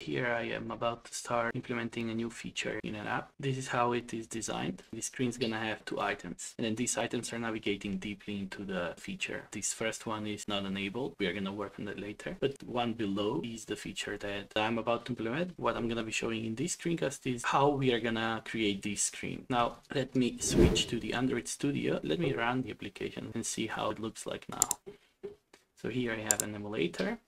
Here I am about to start implementing a new feature in an app. This is how it is designed. The screen is gonna have two items and then these items are navigating deeply into the feature. This first one is not enabled. We are gonna work on that later. But one below is the feature that I'm about to implement. What I'm gonna be showing in this screencast is how we are gonna create this screen. Now let me switch to the Android Studio. Let me run the application and see how it looks like now. So here I have an emulator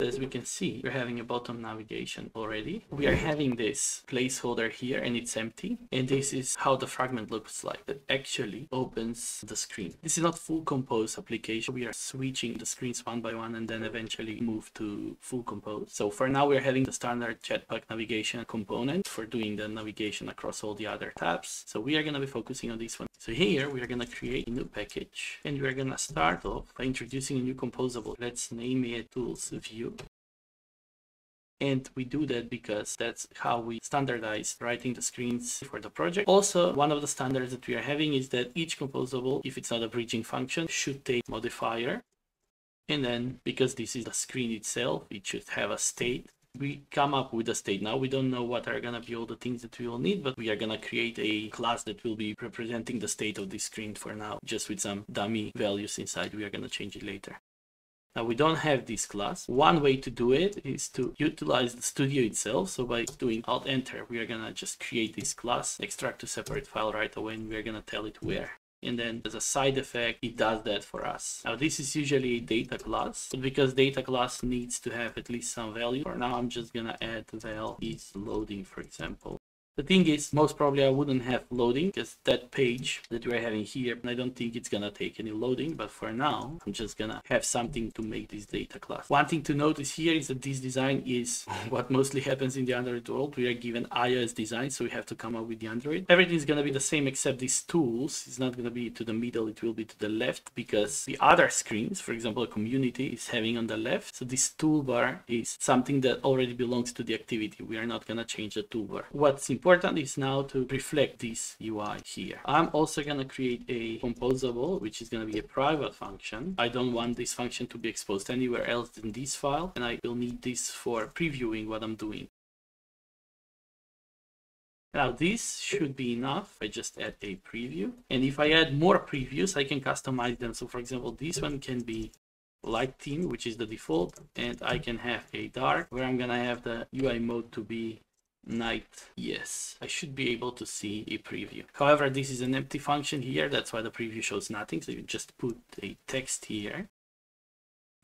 as we can see, we're having a bottom navigation already. We are having this placeholder here and it's empty. And this is how the fragment looks like that actually opens the screen. This is not full compose application. We are switching the screens one by one and then eventually move to full compose. So for now, we're having the standard Jetpack navigation component for doing the navigation across all the other tabs. So we are going to be focusing on this one. So here we are going to create a new package and we're going to start off by introducing a new composable. Let's name it tools view and we do that because that's how we standardize writing the screens for the project. Also, one of the standards that we are having is that each composable, if it's not a bridging function, should take modifier. And then because this is the screen itself, it should have a state. We come up with a state now. We don't know what are going to be all the things that we will need, but we are going to create a class that will be representing the state of the screen for now, just with some dummy values inside. We are going to change it later. Now we don't have this class. One way to do it is to utilize the studio itself. So by doing alt enter, we are gonna just create this class, extract to separate file right away, and we're gonna tell it where. And then as a side effect, it does that for us. Now this is usually a data class, but because data class needs to have at least some value, for now I'm just gonna add val is loading, for example. The thing is, most probably I wouldn't have loading because that page that we're having here, I don't think it's gonna take any loading, but for now, I'm just gonna have something to make this data class. One thing to notice here is that this design is what mostly happens in the Android world. We are given iOS design, so we have to come up with the Android. Everything is gonna be the same except these tools. It's not gonna be to the middle, it will be to the left because the other screens, for example, a community is having on the left. So this toolbar is something that already belongs to the activity. We are not gonna change the toolbar. What's important important is now to reflect this UI here. I'm also going to create a composable, which is going to be a private function. I don't want this function to be exposed anywhere else than this file, and I will need this for previewing what I'm doing. Now this should be enough. I just add a preview. And if I add more previews, I can customize them. So for example, this one can be light theme, which is the default. And I can have a dark where I'm going to have the UI mode to be night yes i should be able to see a preview however this is an empty function here that's why the preview shows nothing so you just put a text here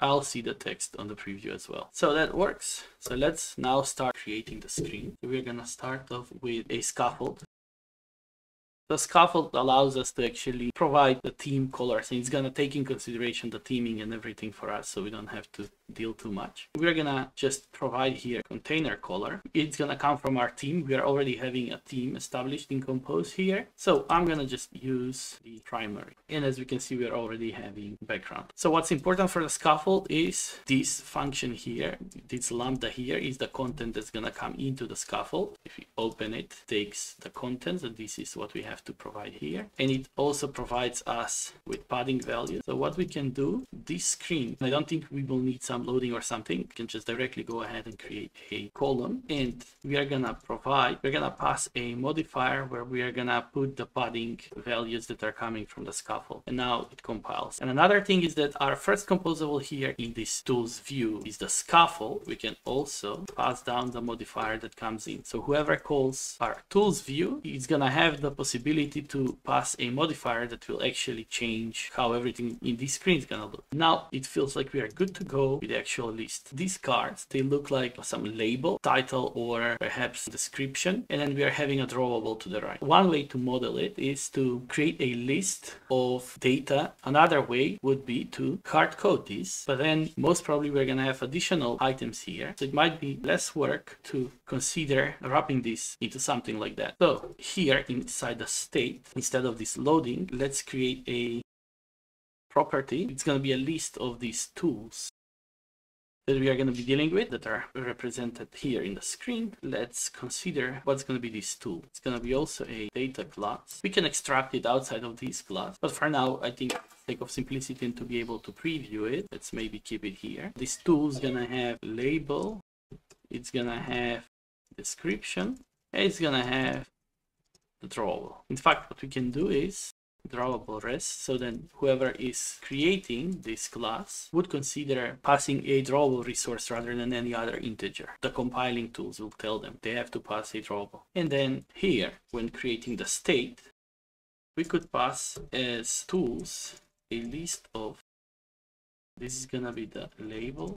I'll see the text on the preview as well. So that works. So let's now start creating the screen. We're gonna start off with a scaffold. The scaffold allows us to actually provide the theme colors and it's going to take in consideration the theming and everything for us so we don't have to deal too much. We're going to just provide here container color. It's going to come from our theme. We are already having a theme established in Compose here. So I'm going to just use the primary. And as we can see, we're already having background. So what's important for the scaffold is this function here, this lambda here is the content that's going to come into the scaffold. If we open it, it takes the contents and this is what we have have to provide here. And it also provides us with padding values. So what we can do, this screen, I don't think we will need some loading or something. We can just directly go ahead and create a column. And we are gonna provide, we're gonna pass a modifier where we are gonna put the padding values that are coming from the scaffold. And now it compiles. And another thing is that our first composable here in this tools view is the scaffold. We can also pass down the modifier that comes in. So whoever calls our tools view is gonna have the possibility possibility to pass a modifier that will actually change how everything in this screen is gonna look. Now it feels like we are good to go with the actual list. These cards, they look like some label, title, or perhaps description, and then we are having a drawable to the right. One way to model it is to create a list of data. Another way would be to hard code this, but then most probably we're gonna have additional items here. So it might be less work to consider wrapping this into something like that. So here inside the state, instead of this loading, let's create a property. It's going to be a list of these tools that we are going to be dealing with that are represented here in the screen. Let's consider what's going to be this tool. It's going to be also a data class. We can extract it outside of this class, but for now, I think sake of simplicity and to be able to preview it, let's maybe keep it here. This tool is going to have label it's gonna have description, it's gonna have drawable. In fact, what we can do is drawable res so then whoever is creating this class would consider passing a drawable resource rather than any other integer the compiling tools will tell them they have to pass a drawable and then here when creating the state we could pass as tools a list of this is gonna be the label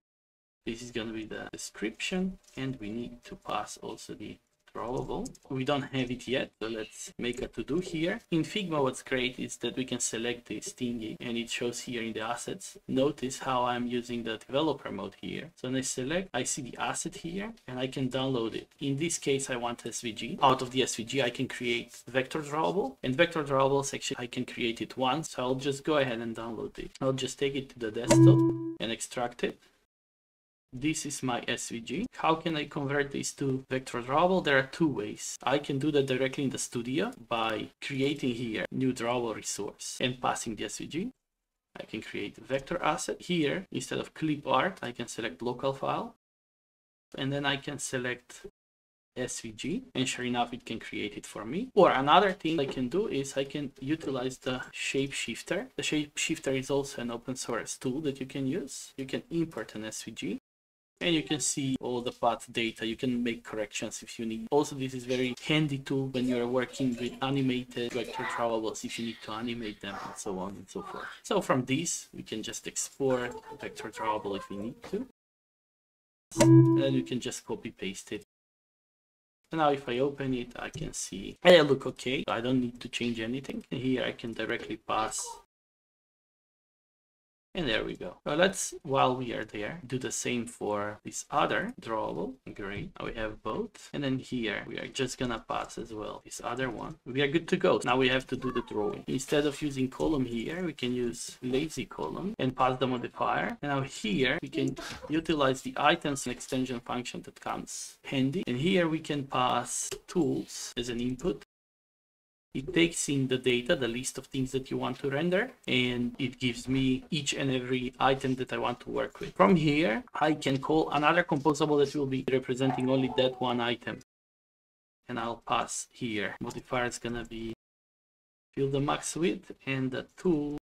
this is gonna be the description and we need to pass also the drawable. We don't have it yet, so let's make a to-do here. In Figma, what's great is that we can select this thingy and it shows here in the assets. Notice how I'm using the developer mode here. So when I select, I see the asset here and I can download it. In this case, I want SVG. Out of the SVG, I can create vector drawable and vector drawable section, I can create it once. So I'll just go ahead and download it. I'll just take it to the desktop and extract it this is my SVG. How can I convert this to vector drawable? There are two ways. I can do that directly in the studio by creating here new drawable resource and passing the SVG. I can create vector asset here. Instead of clip art, I can select local file and then I can select SVG and sure enough it can create it for me. Or another thing I can do is I can utilize the shapeshifter. The shapeshifter is also an open source tool that you can use. You can import an SVG and you can see all the path data. You can make corrections if you need. Also this is very handy tool when you're working with animated vector drawables if you need to animate them and so on and so forth. So from this we can just export vector drawable if we need to. And you can just copy paste it. And now if I open it, I can see I look okay. I don't need to change anything. Here I can directly pass and there we go. So let's, while we are there, do the same for this other drawable. Great. Now we have both. And then here, we are just gonna pass as well this other one. We are good to go. Now we have to do the drawing. Instead of using column here, we can use lazy column and pass the modifier. And now here, we can utilize the items and extension function that comes handy. And here we can pass tools as an input it takes in the data, the list of things that you want to render, and it gives me each and every item that I want to work with. From here, I can call another composable that will be representing only that one item. And I'll pass here. Modifier is gonna be fill the max width and the tool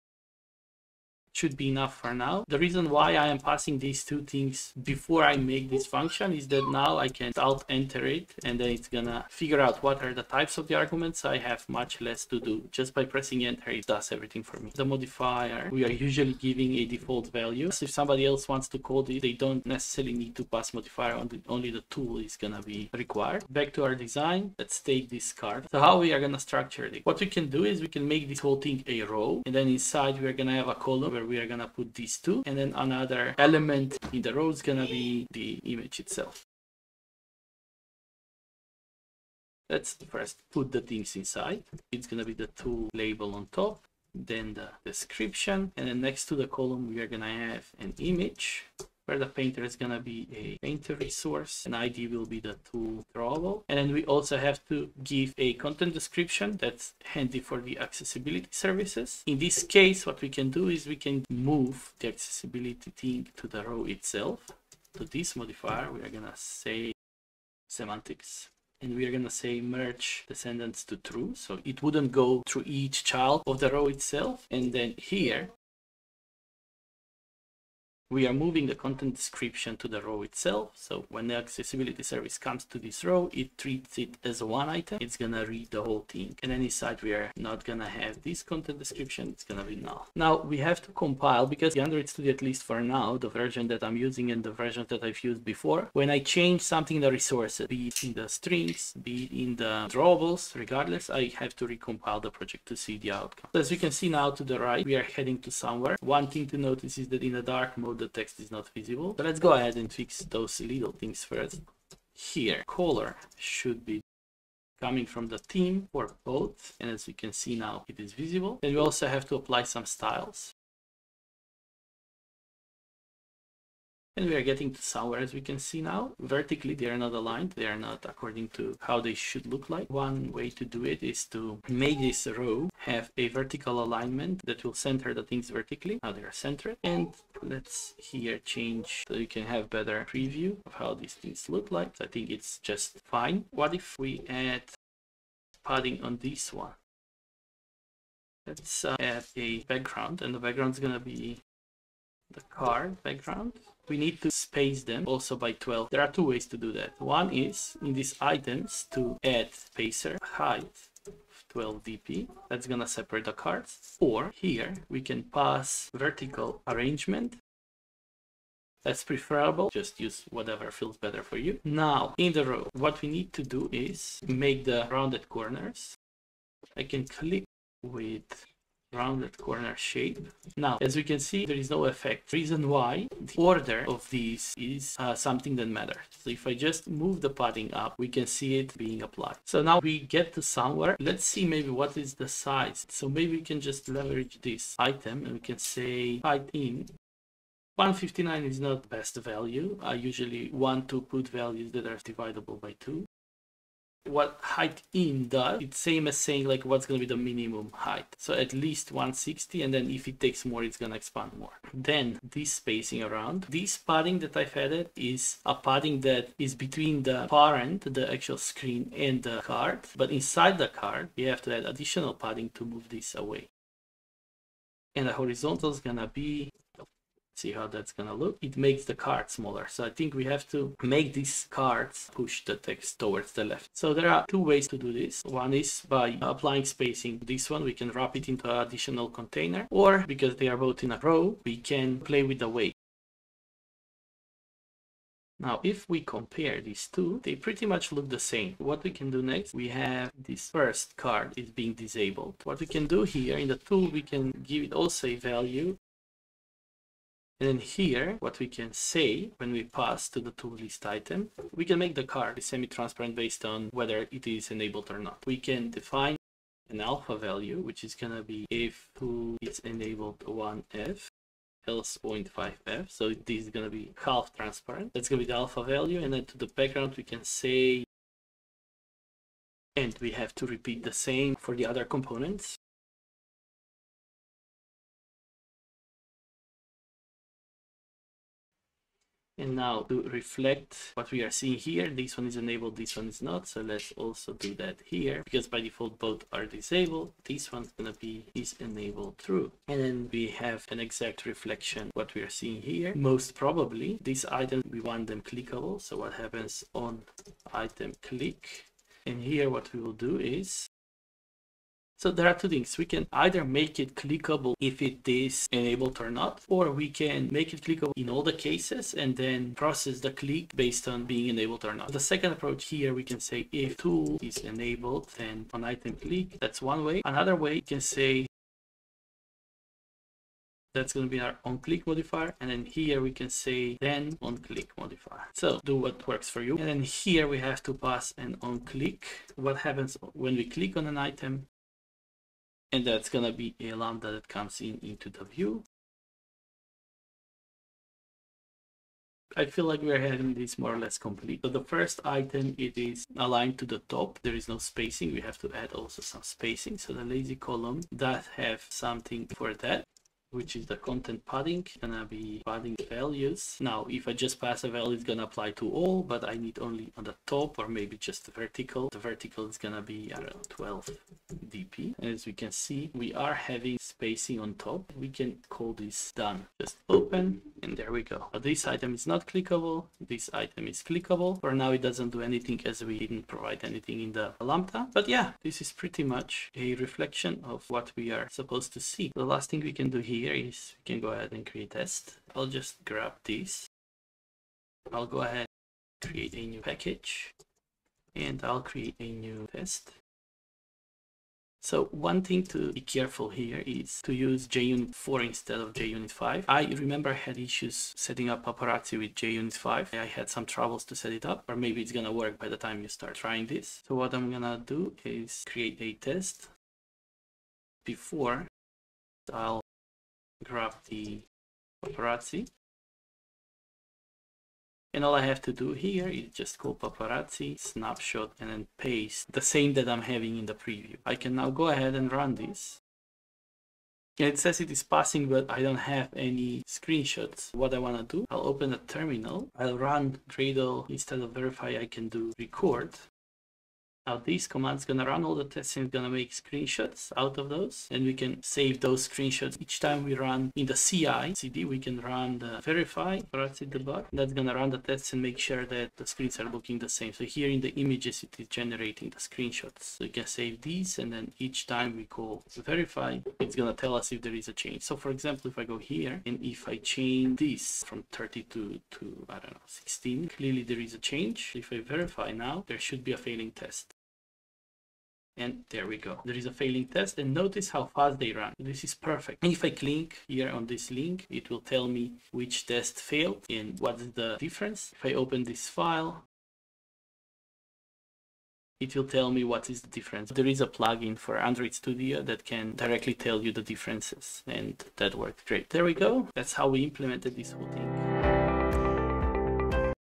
should be enough for now. The reason why I am passing these two things before I make this function is that now I can alt enter it and then it's gonna figure out what are the types of the arguments. I have much less to do. Just by pressing enter, it does everything for me. The modifier, we are usually giving a default value. So if somebody else wants to code it, they don't necessarily need to pass modifier, only the tool is gonna be required. Back to our design, let's take this card. So how we are gonna structure it? What we can do is we can make this whole thing a row and then inside we are gonna have a column where we are gonna put these two and then another element in the row is gonna be the image itself. Let's first put the things inside. It's gonna be the tool label on top, then the description, and then next to the column we are gonna have an image where the painter is gonna be a painter resource and ID will be the tool drawable. And then we also have to give a content description that's handy for the accessibility services. In this case, what we can do is we can move the accessibility thing to the row itself. To this modifier, we are gonna say semantics and we are gonna say merge descendants to true so it wouldn't go through each child of the row itself and then here we are moving the content description to the row itself. So when the accessibility service comes to this row, it treats it as one item. It's gonna read the whole thing. And any inside we are not gonna have this content description. It's gonna be null. Now we have to compile because the Android Studio, at least for now, the version that I'm using and the version that I've used before, when I change something in the resources, be it in the strings, be it in the drawables, regardless, I have to recompile the project to see the outcome. As you can see now to the right, we are heading to somewhere. One thing to notice is that in the dark mode, the text is not visible. So let's go ahead and fix those little things first. Here, color should be coming from the theme or both. And as you can see now, it is visible. And we also have to apply some styles. And we are getting to somewhere as we can see now. Vertically, they are not aligned. They are not according to how they should look like. One way to do it is to make this row have a vertical alignment that will center the things vertically. Now they are centered. And let's here change so you can have better preview of how these things look like. I think it's just fine. What if we add padding on this one? Let's uh, add a background and the background is going to be the card background we need to space them also by 12. There are two ways to do that. One is in these items to add spacer height 12 dp that's gonna separate the cards. Or here we can pass vertical arrangement. That's preferable. Just use whatever feels better for you. Now in the row what we need to do is make the rounded corners. I can click with rounded corner shape. Now, as we can see, there is no effect. Reason why the order of these is uh, something that matters. So if I just move the padding up, we can see it being applied. So now we get to somewhere. Let's see maybe what is the size. So maybe we can just leverage this item and we can say height in 159 is not best value. I usually want to put values that are divisible by 2 what height in does, it's same as saying like what's going to be the minimum height. So at least 160 and then if it takes more, it's going to expand more. Then this spacing around, this padding that I've added is a padding that is between the parent, the actual screen and the card. But inside the card, you have to add additional padding to move this away. And the horizontal is going to be see how that's gonna look. It makes the card smaller. So i think we have to make these cards push the text towards the left. So there are two ways to do this. One is by applying spacing. This one we can wrap it into an additional container or because they are both in a row we can play with the weight. Now, if we compare these two, they pretty much look the same. What we can do next, we have this first card is being disabled. What we can do here in the tool, we can give it also a value and then here, what we can say when we pass to the tool list item, we can make the card semi-transparent based on whether it is enabled or not. We can define an alpha value, which is going to be if tool is enabled 1f, else 0.5f. So this is going to be half transparent. That's going to be the alpha value. And then to the background, we can say, and we have to repeat the same for the other components. And now to reflect what we are seeing here, this one is enabled, this one is not. So let's also do that here because by default both are disabled. This one's gonna be is enabled true. And then we have an exact reflection what we are seeing here. Most probably these items, we want them clickable. So what happens on item click? And here what we will do is so there are two things. We can either make it clickable if it is enabled or not, or we can make it clickable in all the cases and then process the click based on being enabled or not. The second approach here, we can say if tool is enabled, then on item click, that's one way. Another way, you can say that's going to be our on click modifier and then here we can say then on click modifier so do what works for you and then here we have to pass an on click what happens when we click on an item and that's gonna be a lambda that comes in into the view. I feel like we're having this more or less complete. So the first item, it is aligned to the top. There is no spacing. We have to add also some spacing. So the lazy column does have something for that which is the content padding gonna be padding values. Now if i just pass a value it's gonna apply to all but i need only on the top or maybe just the vertical. The vertical is gonna be i 12 dp as we can see we are having spacing on top. We can call this done. Just open and there we go this item is not clickable this item is clickable for now it doesn't do anything as we didn't provide anything in the lambda but yeah this is pretty much a reflection of what we are supposed to see the last thing we can do here here is we can go ahead and create test. I'll just grab this. I'll go ahead and create a new package and I'll create a new test. So one thing to be careful here is to use JUnit 4 instead of JUnit 5. I remember I had issues setting up paparazzi with JUnit 5. I had some troubles to set it up, or maybe it's gonna work by the time you start trying this. So what I'm gonna do is create a test. Before I'll grab the paparazzi And all I have to do here is just call paparazzi, snapshot, and then paste the same that I'm having in the preview. I can now go ahead and run this. And it says it is passing, but I don't have any screenshots. What I want to do, I'll open a terminal. I'll run Gradle. Instead of verify, I can do record. Now this command's gonna run all the tests and gonna make screenshots out of those. And we can save those screenshots each time we run in the CI CD. We can run the verify paparazzi debug. That's gonna run the tests and make sure that the screens are looking the same. So here in the images, it is generating the screenshots. So you can save these and then each time we call verify, it's gonna tell us if there is a change. So for example, if I go here and if I change this from 32 to, I don't know, 16, clearly there is a change. If I verify now, there should be a failing test. And there we go. There is a failing test and notice how fast they run. This is perfect. If I click here on this link, it will tell me which test failed and what is the difference. If I open this file, it will tell me what is the difference. There is a plugin for Android Studio that can directly tell you the differences and that worked great. There we go. That's how we implemented this whole thing.